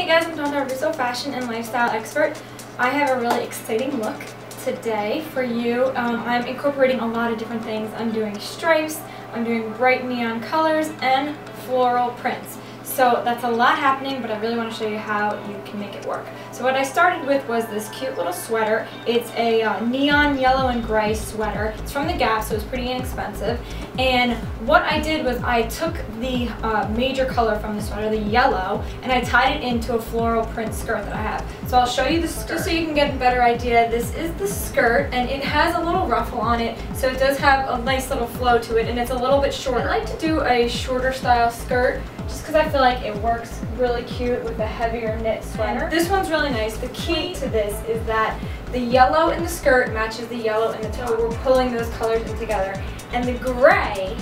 Hey guys, I'm Dawn Russo, fashion and lifestyle expert. I have a really exciting look today for you. Um, I'm incorporating a lot of different things. I'm doing stripes, I'm doing bright neon colors, and floral prints. So that's a lot happening, but I really want to show you how you can make it work. So what I started with was this cute little sweater. It's a uh, neon yellow and gray sweater. It's from the Gap, so it's pretty inexpensive. And what I did was I took the uh, major color from the sweater, the yellow, and I tied it into a floral print skirt that I have. So I'll show you this just so you can get a better idea. This is the skirt, and it has a little ruffle on it, so it does have a nice little flow to it, and it's a little bit shorter. I like to do a shorter style skirt just because I feel like it works really cute with a heavier knit sweater. This one's really nice. The key to this is that the yellow in the skirt matches the yellow in the top. We're pulling those colors in together. And the gray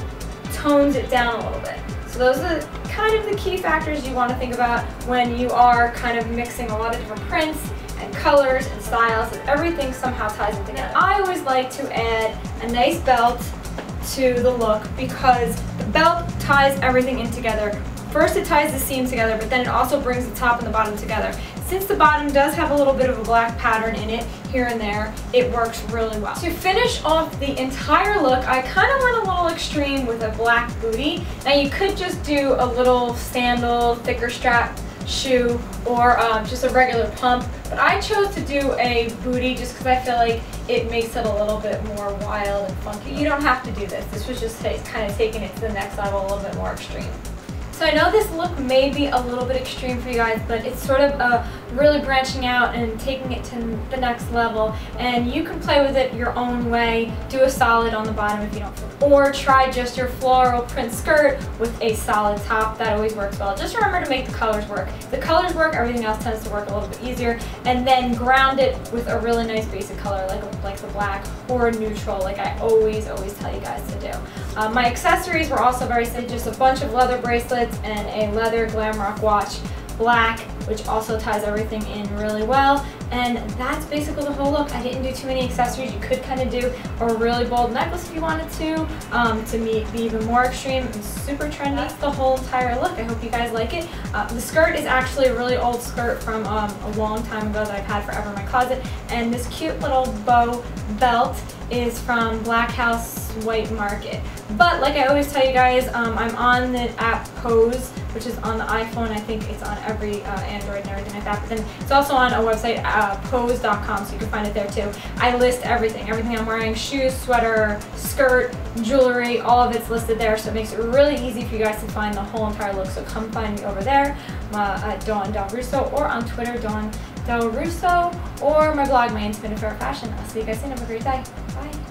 tones it down a little bit. So those are kind of the key factors you want to think about when you are kind of mixing a lot of different prints and colors and styles and everything somehow ties in together. I always like to add a nice belt to the look because the belt ties everything in together First it ties the seam together, but then it also brings the top and the bottom together. Since the bottom does have a little bit of a black pattern in it, here and there, it works really well. To finish off the entire look, I kind of went a little extreme with a black booty. Now you could just do a little sandal, thicker strap shoe, or um, just a regular pump, but I chose to do a booty just because I feel like it makes it a little bit more wild and funky. You don't have to do this. This was just kind of taking it to the next level, a little bit more extreme. So I know this look may be a little bit extreme for you guys, but it's sort of uh, really branching out and taking it to the next level. And you can play with it your own way. Do a solid on the bottom if you don't feel Or try just your floral print skirt with a solid top. That always works well. Just remember to make the colors work. If the colors work, everything else tends to work a little bit easier. And then ground it with a really nice basic color like, like the black or neutral like I always, always tell you guys to do. Uh, my accessories were also very simple. Just a bunch of leather bracelets and a leather Glamrock watch, black, which also ties everything in really well. And that's basically the whole look. I didn't do too many accessories. You could kind of do a really bold necklace if you wanted to, um, to be even more extreme and super trendy. That's the whole entire look. I hope you guys like it. Uh, the skirt is actually a really old skirt from um, a long time ago that I've had forever in my closet. And this cute little bow belt is from Black House White Market. But like I always tell you guys, um, I'm on the app Pose, which is on the iPhone. I think it's on every uh, Android and everything like that. But then it's also on a website, uh, pose.com, so you can find it there too. I list everything, everything I'm wearing, shoes, sweater, skirt, jewelry, all of it's listed there. So it makes it really easy for you guys to find the whole entire look. So come find me over there, uh, at Dawn Del Russo, or on Twitter, Dawn Del Russo, or my blog, My Intimate Affair Fashion. I'll see you guys soon. Have a great day. Bye.